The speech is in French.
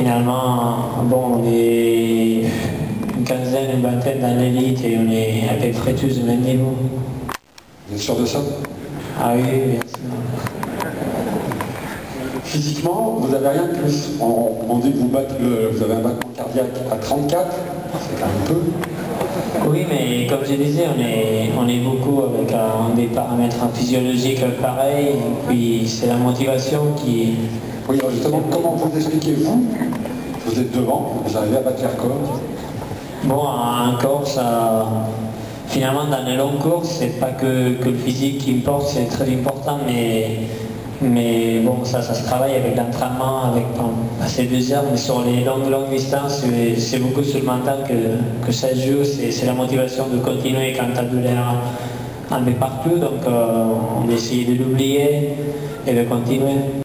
finalement, bon, on est une quinzaine, une vingtaine dans l'élite et on est à peu près tous du même niveau. Vous êtes sûr de ça? Ah oui, bien sûr. Physiquement, vous n'avez rien de plus. On, on dit que vous, avez un battement cardiaque à 34, c'est quand même peu. Oui, mais comme je disais, on est, on est beaucoup avec euh, des paramètres physiologiques pareils, et puis c'est la motivation qui... Oui, alors justement, comment vous expliquez-vous Vous êtes devant, vous arrivez à battre les records. Bon, course, euh, finalement, dans les longues courses, c'est pas que, que le physique qui importe, c'est très important, mais, mais bon, ça, ça se travaille avec l'entraînement, avec passer deux heures, mais sur les longues, longues distances, c'est- beaucoup sur le mental que, que ça joue, c'est la motivation de continuer quand tu as de l'air un peu partout, donc euh, on essaye de l'oublier et de continuer.